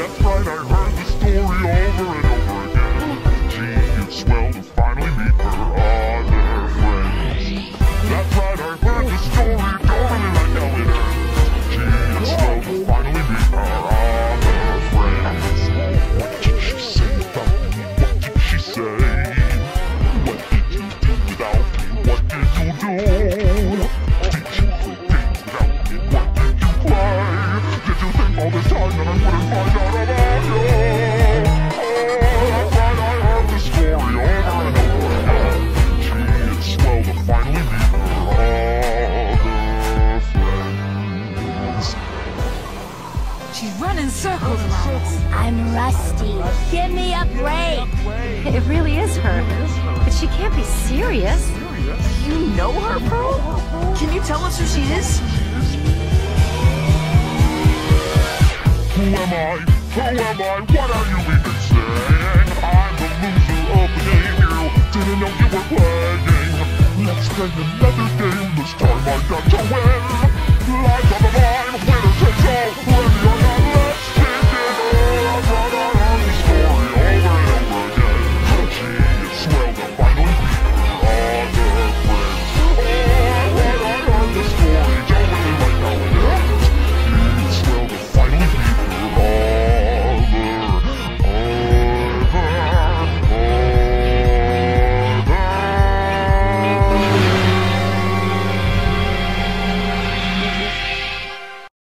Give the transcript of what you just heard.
That's right, I heard the story over and over again. Gee, it's swell to finally meet her other friends. That's right, I heard the story, don't really like how it ends. Swell finally meet her other friends. What did she say about me? What did she say? She's running circles around us. I'm rusty. Give me a break. It really is her. But she can't be serious. You know her, Pearl? Can you tell us who she is? Who am I? Who am I? What are you even saying? I'm the loser of the game. You didn't know you were playing. Let's play another game. This time I got to win.